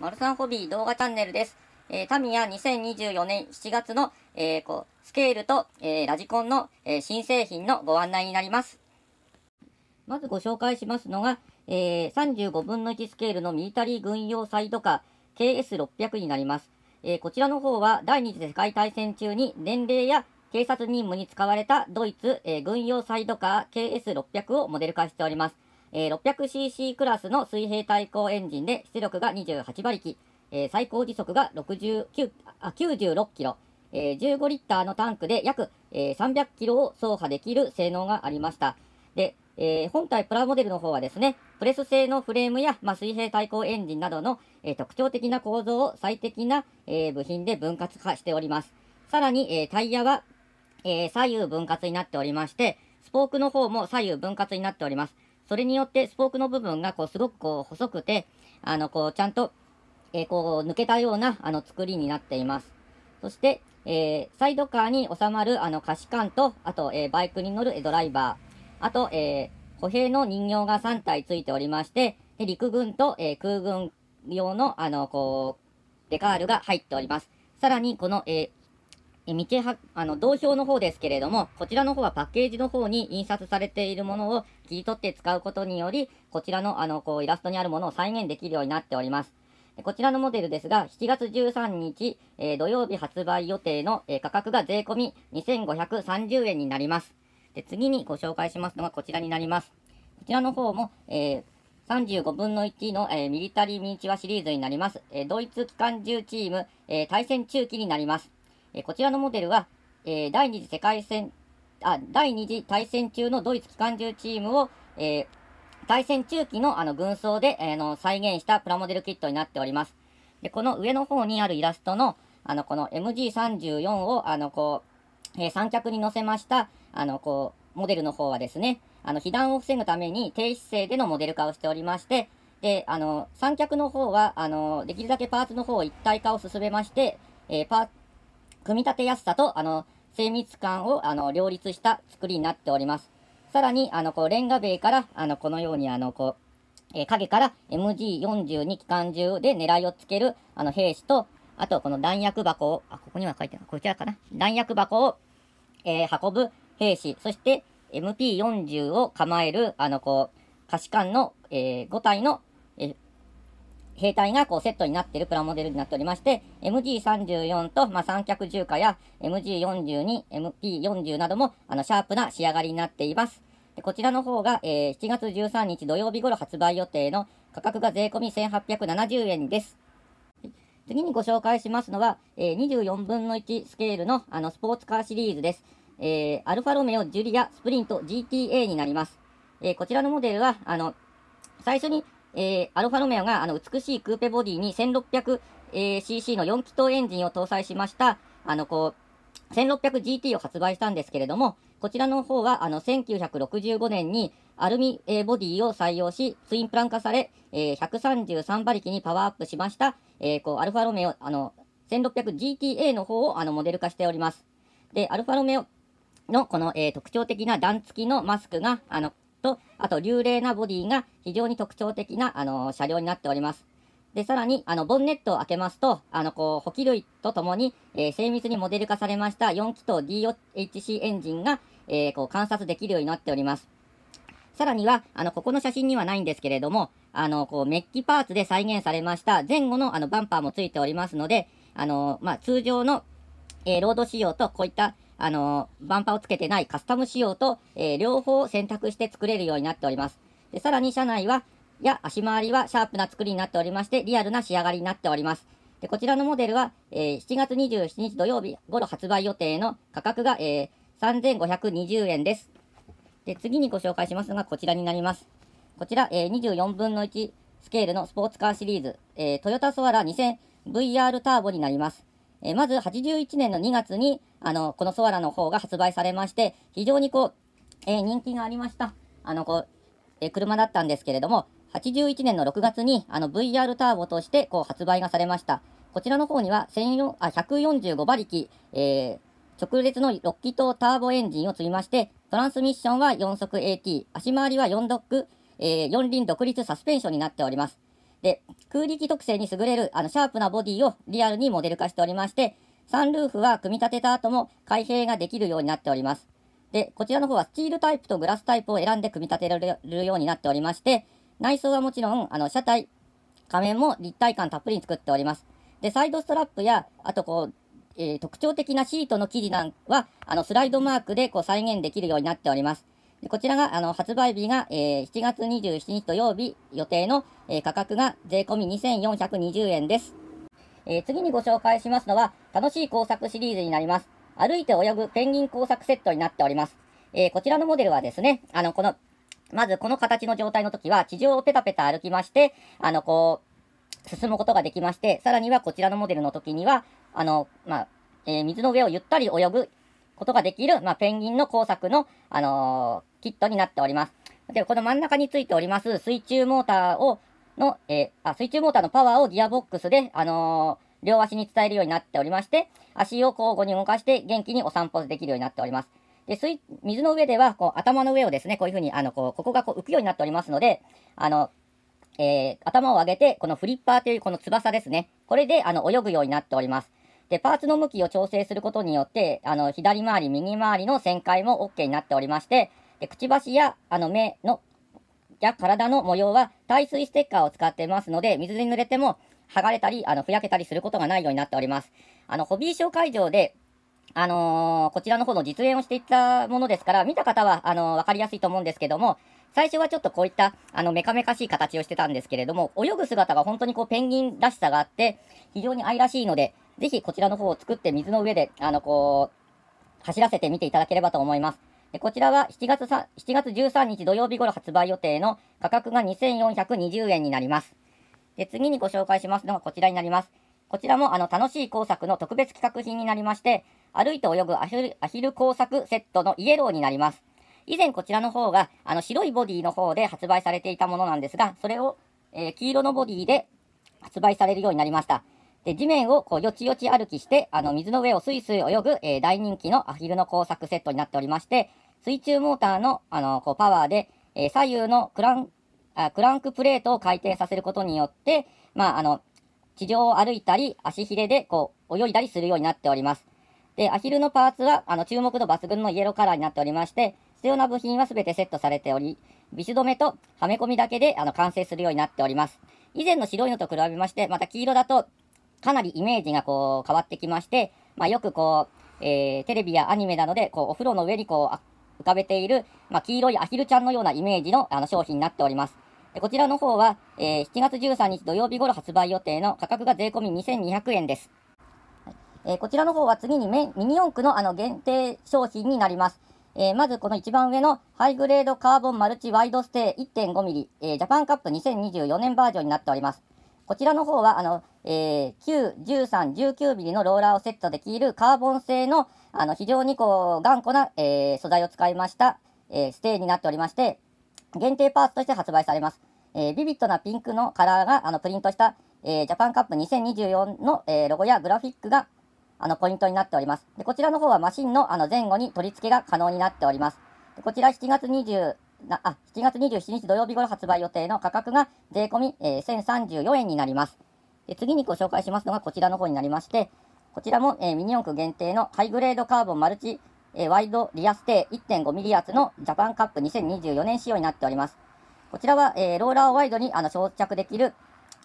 マルサンホビー動画チャンネルです。えー、タミヤ2024年7月の、えー、こうスケールと、えー、ラジコンの、えー、新製品のご案内になります。まずご紹介しますのが、えー、35分の1スケールのミリタリー軍用サイドカー KS600 になります。えー、こちらの方は第二次世界大戦中に年齢や警察任務に使われたドイツ、えー、軍用サイドカー KS600 をモデル化しております。えー、600cc クラスの水平対向エンジンで出力が28馬力、えー、最高時速が69あ96キロ、えー、15リッターのタンクで約、えー、300キロを走破できる性能がありました。で、えー、本体プラモデルの方はですね、プレス製のフレームや、まあ、水平対向エンジンなどの、えー、特徴的な構造を最適な、えー、部品で分割化しております。さらに、えー、タイヤは、えー、左右分割になっておりまして、スポークの方も左右分割になっております。それによってスポークの部分がこうすごくこう細くて、あのこうちゃんと、えー、こう抜けたようなあの作りになっています。そして、えー、サイドカーに収まるあの可視管と、あと、えー、バイクに乗るドライバー、あと、えー、歩兵の人形が3体ついておりまして、で陸軍と、え、空軍用の、あの、こう、デカールが入っております。さらに、この、ええ道は、あの、同票の方ですけれども、こちらの方はパッケージの方に印刷されているものを切り取って使うことにより、こちらの、あの、こう、イラストにあるものを再現できるようになっております。こちらのモデルですが、7月13日、えー、土曜日発売予定の、えー、価格が税込2530円になります。で次にご紹介しますのがこちらになります。こちらの方も、えー、35分の1の、え、ミリタリーミニチュアシリーズになります。え、ドイツ機関銃チーム、え、対戦中期になります。こちらのモデルは、え第二次世界戦、あ、第二次大戦中のドイツ機関銃チームを、え対戦中期のあの軍装で、え、の再現したプラモデルキットになっております。で、この上の方にあるイラストの、あの、この MG34 を、あの、こう、えー、三脚に載せました、あの、こう、モデルの方はですね、あの、被弾を防ぐために低姿勢でのモデル化をしておりまして、で、あの、三脚の方は、あの、できるだけパーツの方を一体化を進めまして、えー、パ組み立てやすさと、あの、精密感を、あの、両立した作りになっております。さらに、あの、こう、レンガ塀から、あの、このように、あの、こう、えー、影から MG42 機関銃で狙いをつける、あの、兵士と、あと、この弾薬箱を、あ、ここには書いてある、こちらかな？弾薬箱を、えー、運ぶ兵士、そして、MP40 を構える、あの、こう、可視管の、えー、5体の、えー、兵隊がこうセットになっているプラモデルになっておりまして、MG34 と、まあ、三脚重火や MG42、MP40 なども、あの、シャープな仕上がりになっています。でこちらの方が、えー、7月13日土曜日頃発売予定の価格が税込1870円です。次にご紹介しますのは、えー、24分の1スケールのあのスポーツカーシリーズです。えー、アルファロメオジュリアスプリント GTA になります。えー、こちらのモデルは、あの、最初にえー、アルファロメオがあの美しいクーペボディに 1600cc の4気筒エンジンを搭載しました、あの、こう、1600GT を発売したんですけれども、こちらの方は、あの、1965年にアルミ、えー、ボディを採用し、ツインプラン化され、えー、133馬力にパワーアップしました、えー、こう、アルファロメオ、あの、1600GTA の方を、あの、モデル化しております。で、アルファロメオの、この、えー、特徴的な段付きのマスクが、あの、と、あと、流麗なボディが非常に特徴的な、あの、車両になっております。で、さらに、あの、ボンネットを開けますと、あの、こう、補給類とともに、えー、精密にモデル化されました4気筒 DHC エンジンが、えー、こう、観察できるようになっております。さらには、あの、ここの写真にはないんですけれども、あの、こう、メッキパーツで再現されました前後の、あの、バンパーもついておりますので、あの、まあ、通常の、えー、ロード仕様とこういった、あの、バンパーをつけてないカスタム仕様と、えー、両方選択して作れるようになっております。でさらに車内は、や足回りはシャープな作りになっておりまして、リアルな仕上がりになっております。でこちらのモデルは、えー、7月27日土曜日頃発売予定の価格が、えー、3520円です。で、次にご紹介しますがこちらになります。こちら、えー、24分の1スケールのスポーツカーシリーズ、えー、トヨタソアラ 2000VR ターボになります。えー、まず81年の2月に、あの、このソアラの方が発売されまして、非常にこう、えー、人気がありました。あの、こう、えー、車だったんですけれども、81年の6月に、あの、VR ターボとして、こう、発売がされました。こちらの方には、あ145馬力、え、直列の6気筒ターボエンジンを積みまして、トランスミッションは4速 AT、足回りは4ドック、え、4輪独立サスペンションになっております。で、空力特性に優れる、あの、シャープなボディをリアルにモデル化しておりまして、サンルーフは組み立てた後も開閉ができるようになっております。で、こちらの方はスチールタイプとグラスタイプを選んで組み立てられるようになっておりまして、内装はもちろん、あの、車体、仮面も立体感たっぷりに作っております。で、サイドストラップや、あとこう、えー、特徴的なシートの生地なんは、あの、スライドマークでこう再現できるようになっております。でこちらが、あの、発売日が、えー、7月27日土曜日予定の、えー、価格が税込み2420円です。えー、次にご紹介しますのは、楽しい工作シリーズになります。歩いて泳ぐペンギン工作セットになっております。えー、こちらのモデルはですね、あの、この、まずこの形の状態の時は、地上をペタペタ歩きまして、あの、こう、進むことができまして、さらにはこちらのモデルの時には、あの、まあ、えー、水の上をゆったり泳ぐことができる、まあ、ペンギンの工作の、あの、キットになっております。で、この真ん中についております水中モーターを、の、えー、あ、水中モーターのパワーをギアボックスで、あのー、両足に伝えるようになっておりまして、足を交互に動かして元気にお散歩できるようになっております。で、水、水の上では、こう、頭の上をですね、こういうふうに、あの、こう、ここがこう浮くようになっておりますので、あの、えー、頭を上げて、このフリッパーというこの翼ですね。これで、あの、泳ぐようになっております。で、パーツの向きを調整することによって、あの、左回り、右回りの旋回も OK になっておりまして、でくちばしや、あの、目の、や体の模様は耐水ステッカーを使ってますので、水に濡れても剥がれたり、あの、ふやけたりすることがないようになっております。あの、ホビーショー会場で、あのー、こちらの方の実演をしていったものですから、見た方は、あのー、わかりやすいと思うんですけども、最初はちょっとこういった、あの、メカメカしい形をしてたんですけれども、泳ぐ姿が本当にこう、ペンギンらしさがあって、非常に愛らしいので、ぜひこちらの方を作って水の上で、あの、こう、走らせてみていただければと思います。でこちらは7月 ,3 7月13日土曜日頃発売予定の価格が2420円になります。で、次にご紹介しますのがこちらになります。こちらもあの楽しい工作の特別企画品になりまして、歩いて泳ぐアヒルアヒル工作セットのイエローになります。以前こちらの方が、あの白いボディの方で発売されていたものなんですが、それを、えー、黄色のボディで発売されるようになりました。で、地面をこうよちよち歩きして、あの水の上をスイスイ泳ぐ、えー、大人気のアヒルの工作セットになっておりまして、水中モーターのあのこうパワーで、えー、左右のクランあクランクプレートを回転させることによって、まあ、あの、地上を歩いたり、足ひれでこう、泳いだりするようになっております。で、アヒルのパーツは、あの、注目度抜群のイエローカラーになっておりまして、必要な部品は全てセットされており、ビシ止めとはめ込みだけで、あの、完成するようになっております。以前の白いのと比べまして、また黄色だと、かなりイメージがこう、変わってきまして、まあ、よくこう、えー、テレビやアニメなどで、こう、お風呂の上にこう、浮かべている、まあ、黄色いアヒルちゃんのようなイメージの、あの、商品になっております。こちらの方は、えー、7月13日土曜日頃発売予定の価格が税込み2200円です。えー、こちらの方は次にミニ四駆のあの限定商品になります。えー、まずこの一番上のハイグレードカーボンマルチワイドステー 1.5mm、えー、ジャパンカップ2024年バージョンになっております。こちらの方は、あの、えー、9、13、19mm のローラーをセットできるカーボン製の、あの、非常にこう、頑固な、えー、素材を使いました、えー、ステーになっておりまして、限定パーツとして発売されます。えー、ビビットなピンクのカラーがあのプリントした、えー、ジャパンカップ2024の、えー、ロゴやグラフィックがあのポイントになっております。でこちらの方はマシンのあの前後に取り付けが可能になっております。こちら7月20なあ7月27日土曜日頃発売予定の価格が税込み、えー、1034円になりますで。次にご紹介しますのがこちらの方になりまして、こちらも、えー、ミニ四駆限定のハイグレードカーボンマルチ、えー、ワイドリアステー 1.5mm 圧のジャパンカップ2024年仕様になっております。こちらは、えー、ローラーをワイドにあの装着できる、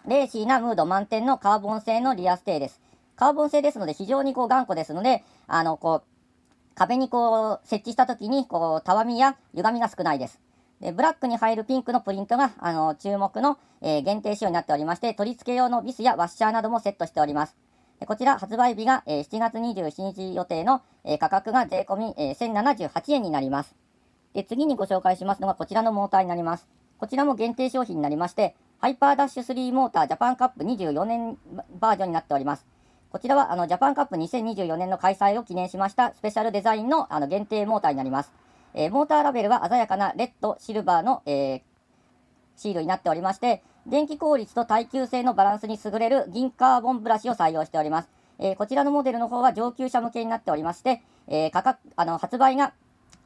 レーシーなムード満点のカーボン製のリアステーです。カーボン製ですので、非常にこう頑固ですので、あの、こう、壁にこう、設置した時に、こう、たわみや歪みが少ないです。で、ブラックに入るピンクのプリントが、あの、注目の、えー、限定仕様になっておりまして、取り付け用のビスやワッシャーなどもセットしております。でこちら、発売日が、えー、7月27日予定の、えー、価格が税込み、え、1078円になります。で、次にご紹介しますのがこちらのモーターになります。こちらも限定商品になりまして、ハイパーダッシュ3モータージャパンカップ24年バージョンになっております。こちらはあのジャパンカップ2024年の開催を記念しましたスペシャルデザインのあの限定モーターになります。えー、モーターラベルは鮮やかなレッド、シルバーの、えー、シールになっておりまして、電気効率と耐久性のバランスに優れる銀カーボンブラシを採用しております。えー、こちらのモデルの方は上級者向けになっておりまして、え価格、あの、発売が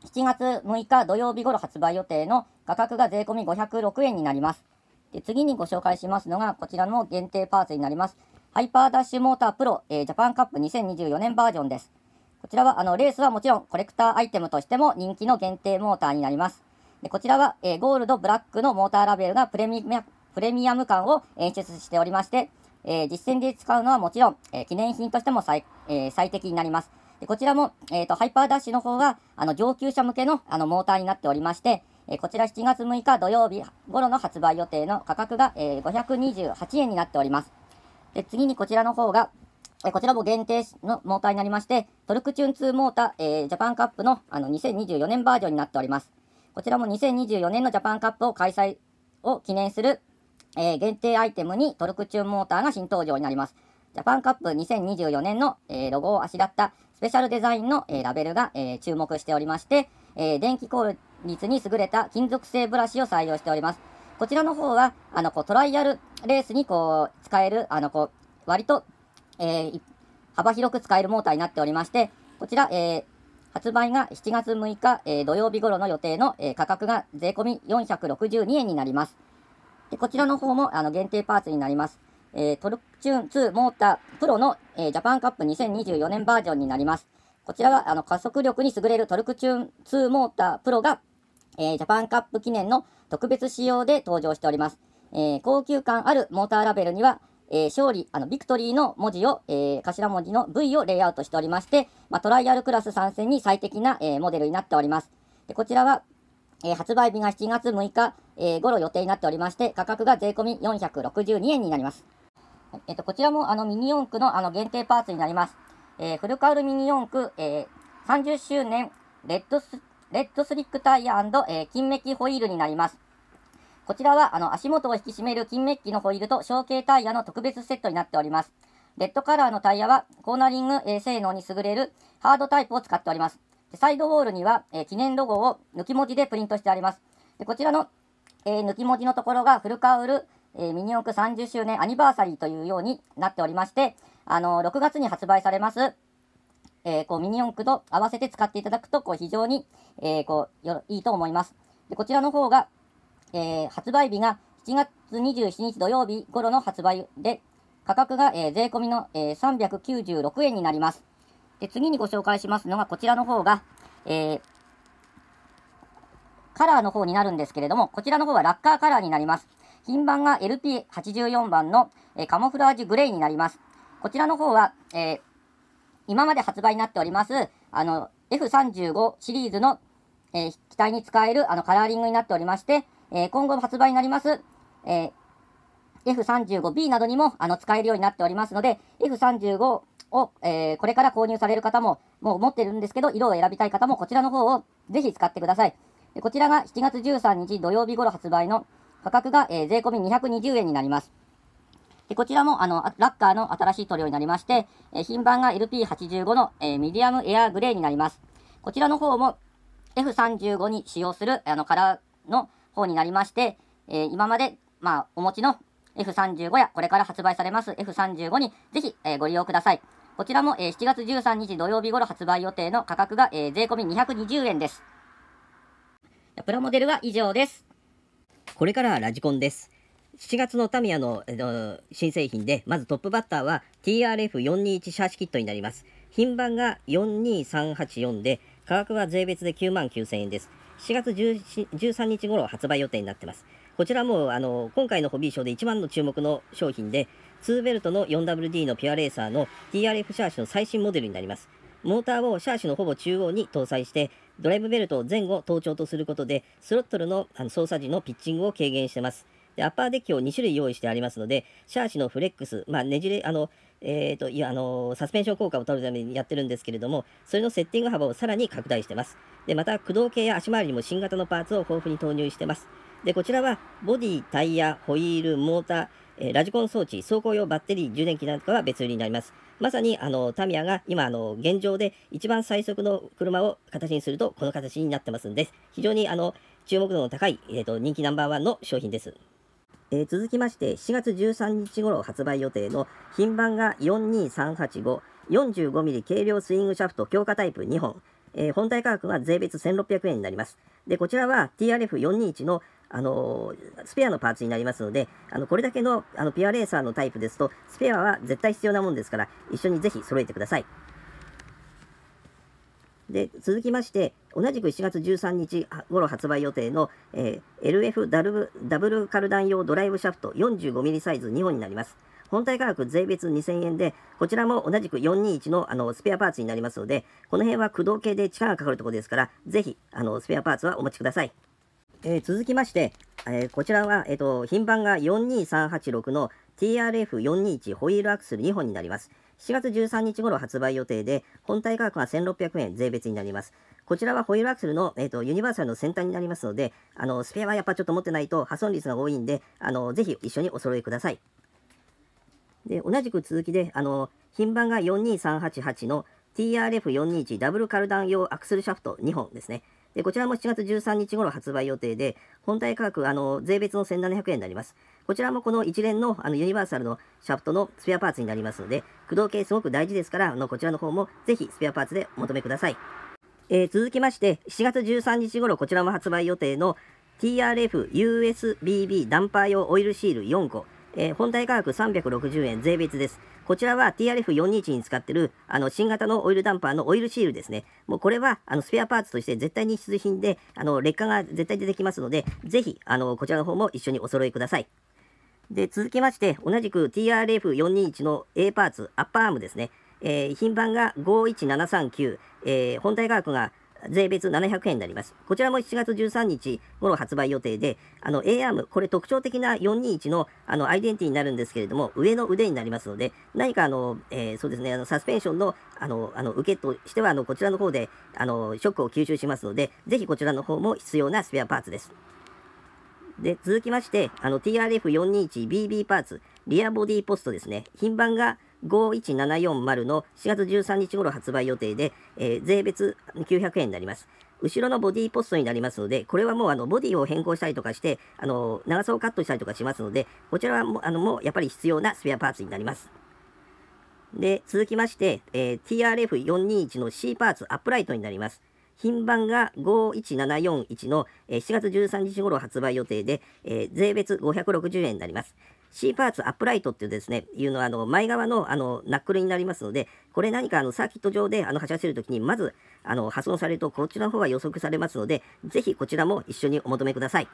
7月6日土曜日頃発売予定の価格が税込み506円になります。で次にご紹介しますのが、こちらの限定パーツになります。ハイパーダッシュモータープロ、えー、ジャパンカップ2024年バージョンです。こちらは、あの、レースはもちろんコレクターアイテムとしても人気の限定モーターになります。でこちらは、えー、ゴールド、ブラックのモーターラベルがプレミプレミアム感を演出しておりまして、えー、実戦で使うのはもちろん、えー、記念品としても最,、えー、最適になります。でこちらも、えーと、ハイパーダッシュの方はあの上級者向けのあのモーターになっておりまして、えこちら7月6日土曜日頃の発売予定の価格が、え528円になっております。で次にこちらの方が、こちらも限定のモーターになりまして、トルクチューン2モーター、えジャパンカップのあの2024年バージョンになっております。こちらも2024年のジャパンカップを開催を記念する、え限定アイテムにトルクチューンモーターが新登場になります。ジャパンカップ2024年の、えロゴをあしらったスペシャルデザインの、えラベルが、え注目しておりまして、え電気効率に優れた金属製ブラシを採用しております。こちらの方は、あの、こう、トライアルレースにこう、使える、あの、こう、割と、えー、幅広く使えるモーターになっておりまして、こちら、えー、発売が7月6日、えー、土曜日頃の予定の、え、価格が税込462円になります。でこちらの方もあの限定パーツになります。え、トルクチューン2モータープロの、え、ジャパンカップ2024年バージョンになります。こちらはあの加速力に優れるトルクチューン2モータープロが、え、ジャパンカップ記念の特別仕様で登場しております。えー、高級感あるモーターラベルには、えー、勝利、あの、ビクトリーの文字を、えー、頭文字の V をレイアウトしておりまして、まあ、トライアルクラス参戦に最適な、えー、モデルになっております。でこちらは、えー、発売日が7月6日、えー、頃予定になっておりまして、価格が税込み462円になります。えっ、と、こちらもあのミニ四駆のあの限定パーツになります。えー、フルカウルミニ四駆、えー、30周年レッドス、レッドスリックタイヤ、えー、金メキホイールになります。こちらはあの足元を引き締める金メッキのホイールと小径タイヤの特別セットになっております。レッドカラーのタイヤはコーナリング、え、性能に優れるハードタイプを使っております。サイドウォールには、えー、記念ロゴを抜き文字でプリントしてあります。でこちらの、えー、抜き文字のところがフルカウル、えミニ四駆30周年アニバーサリーというようになっておりまして、あの6月に発売されます、えこうミニ四駆と合わせて使っていただくとこう非常に、えこうよいいと思います。でこちらの方が、えー、発売日が7月27日土曜日頃の発売で、価格が、えー、税込みの、えー、396円になります。で、次にご紹介しますのが、こちらの方が、えー、カラーの方になるんですけれども、こちらの方はラッカーカラーになります。品番が LP84 番の、えー、カモフラージュグレーになります。こちらの方は、えー、今まで発売になっております、あの、F35 シリーズの、えー、機体に使えるあのカラーリングになっておりまして、えー、今後発売になります、えー、F35B などにもあの使えるようになっておりますので、F35 を、えー、これから購入される方も、もう持ってるんですけど、色を選びたい方もこちらの方をぜひ使ってください。でこちらが7月13日土曜日頃発売の価格が、えー、税込220円になります。でこちらもあのラッカーの新しい塗料になりまして、えー、品番が LP85 の、えー、ミディアムエアグレーになります。こちらの方も F35 に使用するあのカラーの方になりまして、えー、今まで、まあ、お持ちの F35 やこれから発売されます F35 にぜひ、えー、ご利用ください。こちらも、えー、7月13日土曜日頃発売予定の価格が、えー、税込み220円です。プラモデルは以上です。これからはラジコンです。7月のタミヤの、えー、新製品で、まずトップバッターは TRF421 シャーシキットになります。品番が42384で、価格は税別で9万9000円です。4月13日頃発売予定になってます。こちらもあの今回のホビーショーで一番の注目の商品で、2ベルトの 4WD のピュアレーサーの TRF シャーシの最新モデルになります。モーターをシャーシのほぼ中央に搭載して、ドライブベルトを前後頭頂とすることで、スロットルのあの操作時のピッチングを軽減してます。でアッパーデッキを2種類用意してありますので、シャーシのフレックス、まあ、ねじれ、あの、えーと、いやあのサスペンション効果を取るためにやってるんですけれども、それのセッティング幅をさらに拡大してます。で、また駆動系や足回りにも新型のパーツを豊富に投入してます。で、こちらはボディ、タイヤ、ホイール、モーター、えー、ラジコン装置、走行用バッテリー、充電器なんかは別売りになります。まさに、あの、タミヤが今、あの、現状で一番最速の車を形にすると、この形になってますんで、非常に、あの、注目度の高い、えーと、人気ナンバーワンの商品です。えー、続きまして、7月13日頃発売予定の品番が42385、45mm 軽量スイングシャフト強化タイプ2本、えー、本体価格は税別1600円になります。で、こちらは TRF421 のあのー、スペアのパーツになりますので、あのこれだけのあのピュアレーサーのタイプですと、スペアは絶対必要なもんですから、一緒にぜひ揃えてください。で、続きまして、同じく7月13日頃発売予定の、えー、LF ダルダブルカルダン用ドライブシャフト 45mm サイズ2本になります。本体価格税別2000円で、こちらも同じく421のあのスペアパーツになりますので、この辺は駆動系で力がかかるところですから、ぜひあのスペアパーツはお持ちください。えー、続きまして、えー、こちらは、えーと、品番が42386の TRF421 ホイールアクセル2本になります。7月13日頃発売予定で、本体価格が1600円税別になります。こちらはホイールアクセルの、えーと、ユニバーサルの先端になりますので、あのスペアはやっぱちょっと持ってないと破損率が多いんで、あのぜひ一緒にお揃いください。で、同じく続きで、あの、品番が42388の TRF421 ダブルカルダン用アクセルシャフト2本ですね。で、こちらも7月13日頃発売予定で、本体価格、あの、税別の1700円になります。こちらもこの一連のあのユニバーサルのシャフトのスペアパーツになりますので、駆動系すごく大事ですから、あのこちらの方もぜひスペアパーツでお求めください。えー、続きまして、7月13日頃こちらも発売予定の TRF USBB ダンパー用オイルシール4個、えー、本体価格360円税別です。こちらは TRF421 に使っているあの新型のオイルダンパーのオイルシールですね。もうこれはあのスペアパーツとして絶対に必需品で、あの劣化が絶対出てきますので、ぜひあのこちらの方も一緒にお揃いください。で、続きまして、同じく TRF421 の A パーツ、アッパーアームですね。えー、品番が51739、えー、本体価格が税別700円になります。こちらも7月13日頃発売予定で、あの A アーム、これ特徴的な421のあのアイデンティティになるんですけれども、上の腕になりますので、何かあの、えー、そうですね、あのサスペンションのあのあの受けとしては、あのこちらの方であのショックを吸収しますので、ぜひこちらの方も必要なスペアパーツです。で、続きまして、あの TRF421BB パーツ、リアボディポストですね。品番が51740の4月13日頃発売予定で、えー、税別900円になります。後ろのボディポストになりますので、これはもうあのボディを変更したりとかして、あの長さをカットしたりとかしますので、こちらはもあのもうやっぱり必要なスペアパーツになります。で、続きまして、えー、TRF421 の C パーツアップライトになります。品番が51741の、え、7月13日頃発売予定で、えー、税別560円になります。C パーツアップライトっていうですね、いうのは、あの、前側の、あの、ナックルになりますので、これ何か、あの、サーキット上で、あの、走らせるときに、まず、あの、破損されると、こちらの方が予測されますので、ぜひこちらも一緒にお求めください。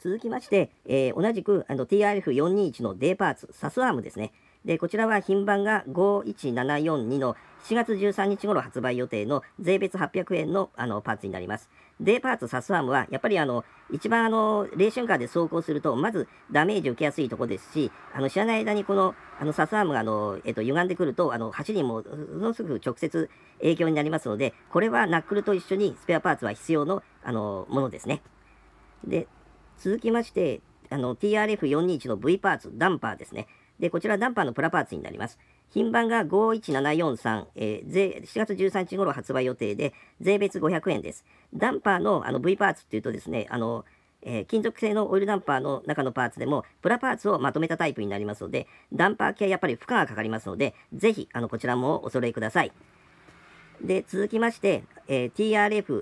続きまして、えー、同じく、あの、TRF421 の D パーツ、サスアームですね。で、こちらは品番が51742の7月13日頃発売予定の税別800円のあのパーツになります。デーパーツサスアームは、やっぱりあの、一番あの、レーションカーで走行すると、まずダメージ受けやすいところですし、あの、知らない間にこの、あの、サスアームがあの、えっと、歪んでくると、あの、走りも、ものすぐ直接影響になりますので、これはナックルと一緒にスペアパーツは必要の、あの、ものですね。で、続きまして、あの、TRF421 の V パーツ、ダンパーですね。で、こちらダンパーのプラパーツになります。品番が51743、えー、税、7月13日頃発売予定で、税別500円です。ダンパーのあの V パーツっていうとですね、あの、えー、金属製のオイルダンパーの中のパーツでも、プラパーツをまとめたタイプになりますので、ダンパー系はやっぱり負荷がかかりますので、ぜひ、あの、こちらもお揃いください。で、続きまして、えー、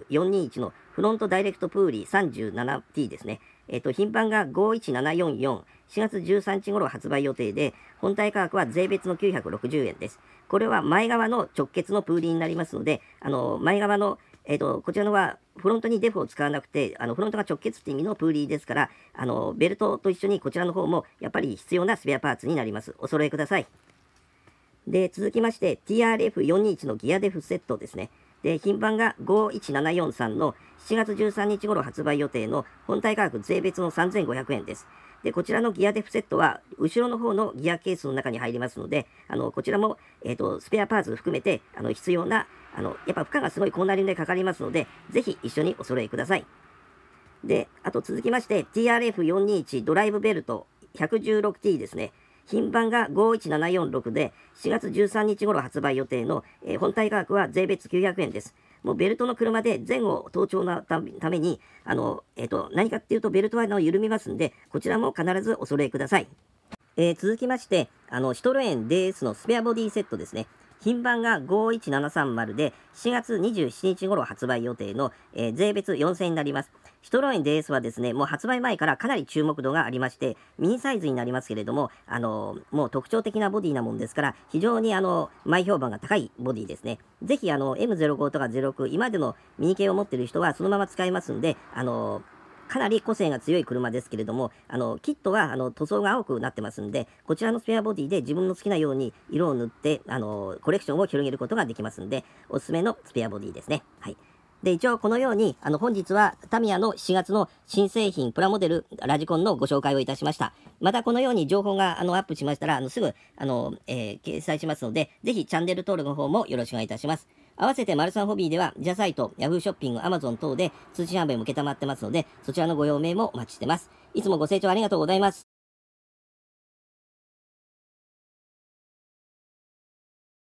TRF421 のフロントダイレクトプーリー 37T ですね。えっ、ー、と、品番が51744、4月13日頃発売予定で、本体価格は税別の960円です。これは前側の直結のプーリーになりますので、あの、前側の、え、ー、と、こちらのは、フロントにデフを使わなくて、あの、フロントが直結って意味のプーリーですから、あの、ベルトと一緒にこちらの方も、やっぱり必要なスペアパーツになります。お揃いください。で、続きまして、TRF421 のギアデフセットですね。で、品番が51743の7月13日頃発売予定の本体価格税別の3500円です。で、こちらのギアデフセットは、後ろの方のギアケースの中に入りますので、あの、こちらも、えっ、ー、と、スペアパーツ含めて、あの、必要な、あの、やっぱ負荷がすごいコーナリングでかかりますので、ぜひ一緒にお揃いください。で、あと続きまして、TRF421 ドライブベルト 116T ですね。品番が51746で、4月13日頃発売予定の、えー、本体価格は税別900円です。もうベルトの車で前後盗聴のために、あの、えっ、ー、と、何かっていうとベルトはの緩みますんで、こちらも必ずお揃えください。えー、続きまして、あの、シトルエン DS のスペアボディセットですね。品番が51730で、7月27日頃発売予定の、えー、税別4000円になります。シトロエン DS はですね、もう発売前からかなり注目度がありまして、ミニサイズになりますけれども、あの、もう特徴的なボディなもんですから、非常にあの、前評判が高いボディですね。ぜひあの、M05 とか06、今でのミニ系を持ってる人はそのまま使えますんで、あのかなり個性が強い車ですけれども、あの、キットは、あの、塗装が青くなってますんで、こちらのスペアボディで自分の好きなように色を塗って、あの、コレクションを広げることができますんで、おすすめのスペアボディですね。はい。で、一応このように、あの、本日はタミヤの7月の新製品プラモデルラジコンのご紹介をいたしました。またこのように情報があのアップしましたら、あの、すぐ、あの、えー、掲載しますので、ぜひチャンネル登録の方もよろしくお願いいたします。合わせてマルサンホビーでは、自社サイト、ヤフーショッピング、アマゾン等で通知販売も承ってますので、そちらのご用命もお待ちしてます。いつもご清聴ありがとうございます。